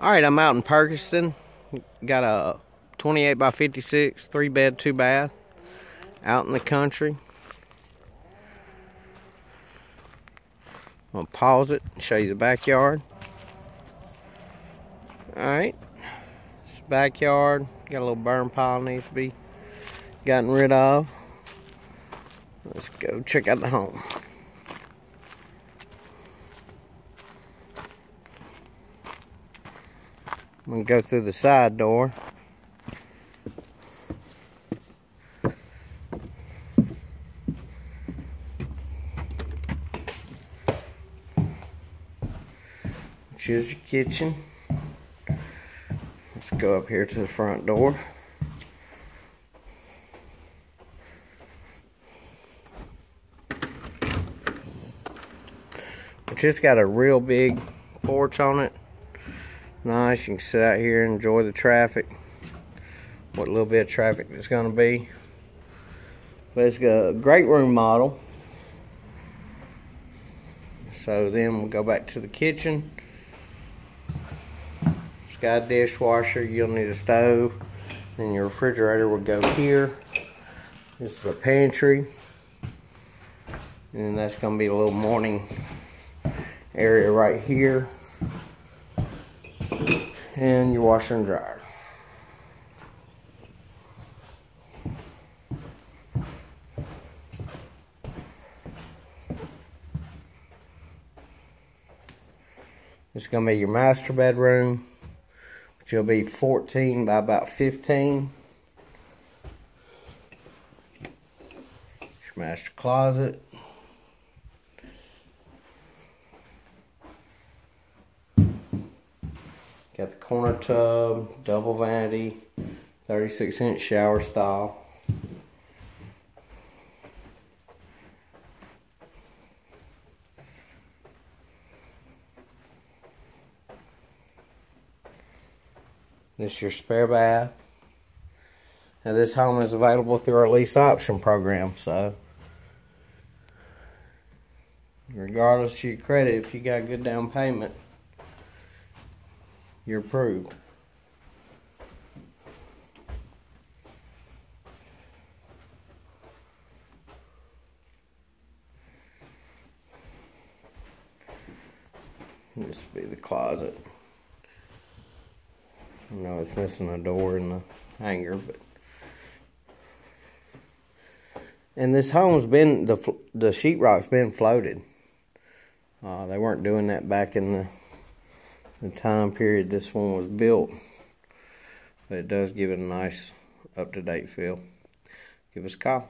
All right, I'm out in Perkinston. Got a 28 by 56, three bed, two bath, out in the country. I'm gonna pause it and show you the backyard. All right, it's backyard. Got a little burn pile needs to be gotten rid of. Let's go check out the home. I'm gonna go through the side door. Which is your kitchen. Let's go up here to the front door. It just got a real big porch on it. Nice, you can sit out here and enjoy the traffic. What little bit of traffic there's gonna be. But it's a great room model. So then we'll go back to the kitchen. It's got a dishwasher, you'll need a stove. Then your refrigerator will go here. This is a pantry. And that's gonna be a little morning area right here and your washer and dryer. This is going to be your master bedroom, which will be 14 by about 15. Your master closet. Got the corner tub, double vanity, 36 inch shower style. This is your spare bath. Now this home is available through our lease option program, so regardless of your credit, if you got a good down payment, you're approved. This will be the closet. I know it's missing a door and the hanger, but and this home's been the the sheetrock's been floated. Uh, they weren't doing that back in the the time period this one was built. But it does give it a nice up-to-date feel. Give us a call.